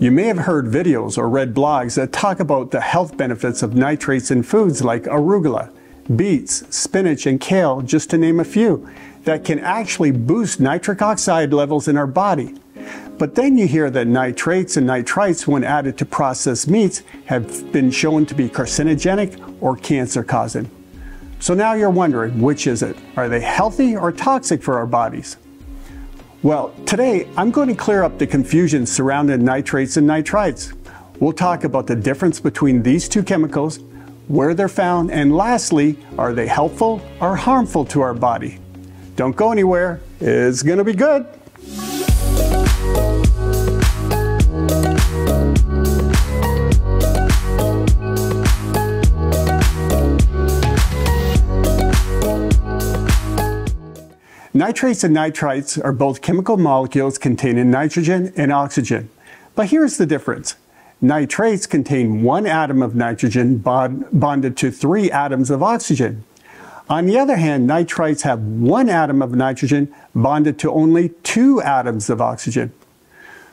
You may have heard videos or read blogs that talk about the health benefits of nitrates in foods like arugula, beets, spinach, and kale, just to name a few, that can actually boost nitric oxide levels in our body. But then you hear that nitrates and nitrites, when added to processed meats, have been shown to be carcinogenic or cancer causing. So now you're wondering, which is it? Are they healthy or toxic for our bodies? Well, today I'm going to clear up the confusion surrounding nitrates and nitrites. We'll talk about the difference between these two chemicals, where they're found, and lastly, are they helpful or harmful to our body? Don't go anywhere, it's going to be good. Nitrates and nitrites are both chemical molecules containing nitrogen and oxygen. But here's the difference. Nitrates contain one atom of nitrogen bond, bonded to three atoms of oxygen. On the other hand, nitrites have one atom of nitrogen bonded to only two atoms of oxygen.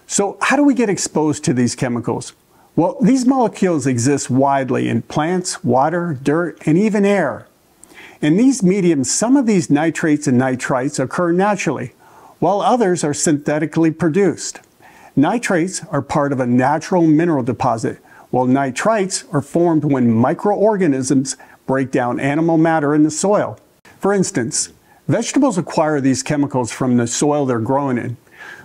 So how do we get exposed to these chemicals? Well, these molecules exist widely in plants, water, dirt, and even air. In these mediums, some of these nitrates and nitrites occur naturally, while others are synthetically produced. Nitrates are part of a natural mineral deposit, while nitrites are formed when microorganisms break down animal matter in the soil. For instance, vegetables acquire these chemicals from the soil they're growing in.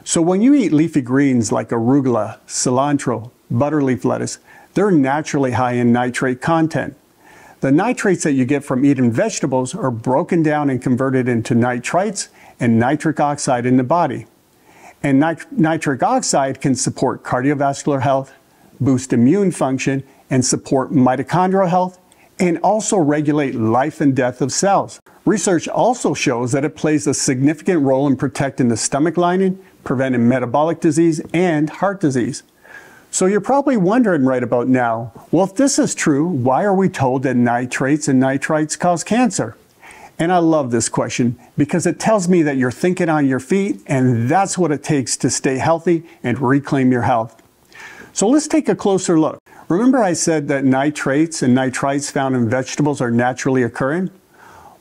So when you eat leafy greens like arugula, cilantro, butterleaf lettuce, they're naturally high in nitrate content. The nitrates that you get from eating vegetables are broken down and converted into nitrites and nitric oxide in the body. And nit nitric oxide can support cardiovascular health, boost immune function, and support mitochondrial health, and also regulate life and death of cells. Research also shows that it plays a significant role in protecting the stomach lining, preventing metabolic disease and heart disease. So you're probably wondering right about now, well, if this is true, why are we told that nitrates and nitrites cause cancer? And I love this question because it tells me that you're thinking on your feet and that's what it takes to stay healthy and reclaim your health. So let's take a closer look. Remember I said that nitrates and nitrites found in vegetables are naturally occurring?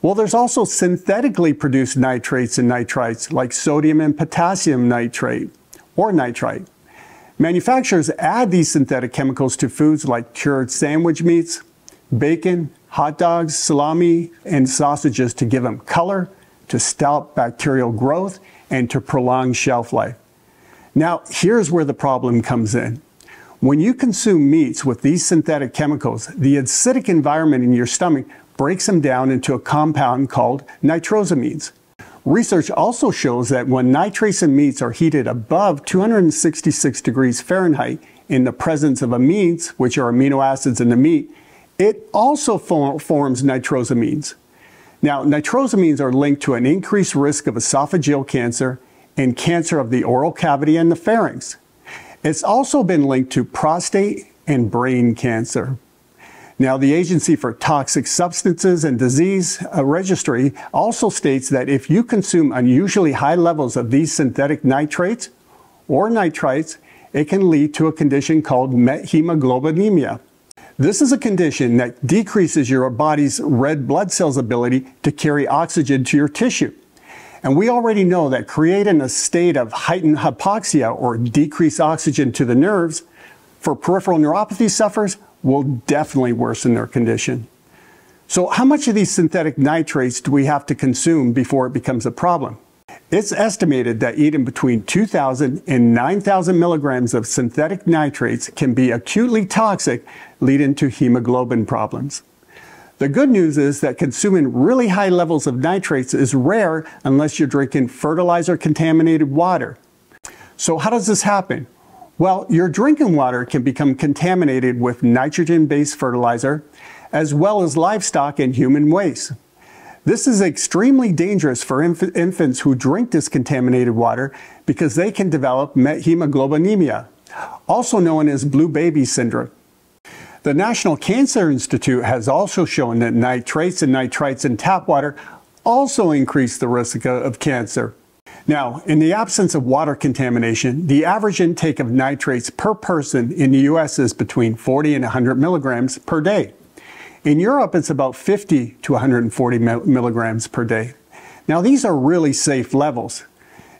Well, there's also synthetically produced nitrates and nitrites like sodium and potassium nitrate or nitrite. Manufacturers add these synthetic chemicals to foods like cured sandwich meats, bacon, hot dogs, salami, and sausages to give them color, to stop bacterial growth, and to prolong shelf life. Now, here's where the problem comes in. When you consume meats with these synthetic chemicals, the acidic environment in your stomach breaks them down into a compound called nitrosamines. Research also shows that when nitrates in meats are heated above 266 degrees Fahrenheit in the presence of amines, which are amino acids in the meat, it also forms nitrosamines. Now, nitrosamines are linked to an increased risk of esophageal cancer and cancer of the oral cavity and the pharynx. It's also been linked to prostate and brain cancer. Now, the Agency for Toxic Substances and Disease uh, Registry also states that if you consume unusually high levels of these synthetic nitrates or nitrites, it can lead to a condition called methemoglobinemia. This is a condition that decreases your body's red blood cells' ability to carry oxygen to your tissue. And we already know that creating a state of heightened hypoxia or decreased oxygen to the nerves for peripheral neuropathy sufferers will definitely worsen their condition. So how much of these synthetic nitrates do we have to consume before it becomes a problem? It's estimated that eating between 2,000 and 9,000 milligrams of synthetic nitrates can be acutely toxic, leading to hemoglobin problems. The good news is that consuming really high levels of nitrates is rare unless you're drinking fertilizer contaminated water. So how does this happen? Well, your drinking water can become contaminated with nitrogen-based fertilizer, as well as livestock and human waste. This is extremely dangerous for inf infants who drink this contaminated water because they can develop methemoglobinemia, also known as blue baby syndrome. The National Cancer Institute has also shown that nitrates and nitrites in tap water also increase the risk of cancer. Now, in the absence of water contamination, the average intake of nitrates per person in the US is between 40 and 100 milligrams per day. In Europe, it's about 50 to 140 milligrams per day. Now, these are really safe levels.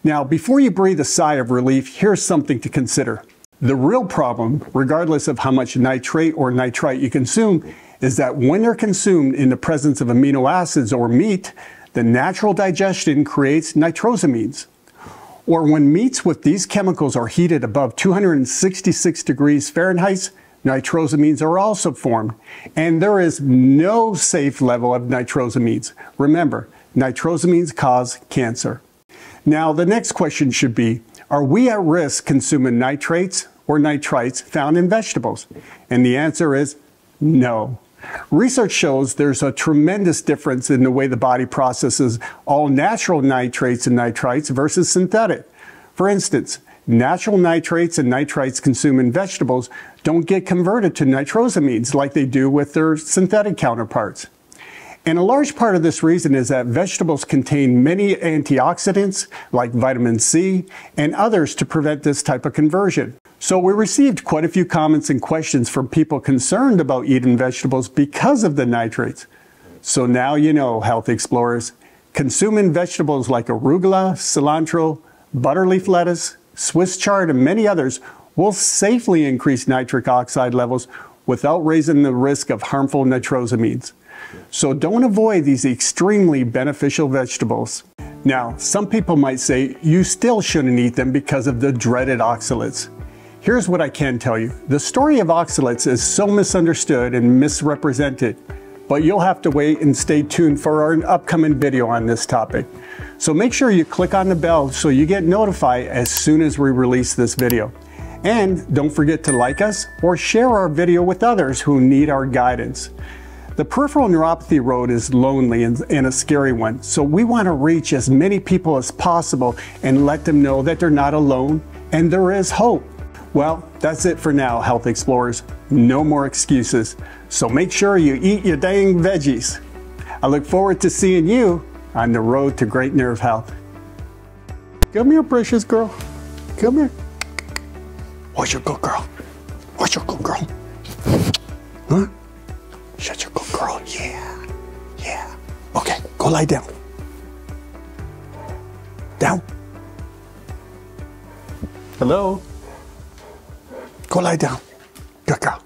Now, before you breathe a sigh of relief, here's something to consider. The real problem, regardless of how much nitrate or nitrite you consume, is that when they're consumed in the presence of amino acids or meat, the natural digestion creates nitrosamines. Or when meats with these chemicals are heated above 266 degrees Fahrenheit, nitrosamines are also formed. And there is no safe level of nitrosamines. Remember, nitrosamines cause cancer. Now, the next question should be, are we at risk consuming nitrates or nitrites found in vegetables? And the answer is no. Research shows there's a tremendous difference in the way the body processes all natural nitrates and nitrites versus synthetic. For instance, natural nitrates and nitrites consumed in vegetables don't get converted to nitrosamines like they do with their synthetic counterparts. And a large part of this reason is that vegetables contain many antioxidants like vitamin C and others to prevent this type of conversion. So we received quite a few comments and questions from people concerned about eating vegetables because of the nitrates. So now you know, health explorers, consuming vegetables like arugula, cilantro, butterleaf lettuce, Swiss chard, and many others will safely increase nitric oxide levels without raising the risk of harmful nitrosamines. So don't avoid these extremely beneficial vegetables. Now, some people might say you still shouldn't eat them because of the dreaded oxalates. Here's what I can tell you. The story of oxalates is so misunderstood and misrepresented, but you'll have to wait and stay tuned for our upcoming video on this topic. So make sure you click on the bell so you get notified as soon as we release this video. And don't forget to like us or share our video with others who need our guidance. The peripheral neuropathy road is lonely and, and, a scary one, so we want to reach as many people as possible and let them know that they're not alone and there is hope. Well, that's it for now, Health Explorers. No more excuses. So make sure you eat your dang veggies. I look forward to seeing you on the road to great nerve health. Come here, precious girl. Come here. What's your good girl? What's your good girl? Huh? Shut your good girl. Yeah. Yeah. Okay, go lie down. Down. Hello? Go lie down. Good girl.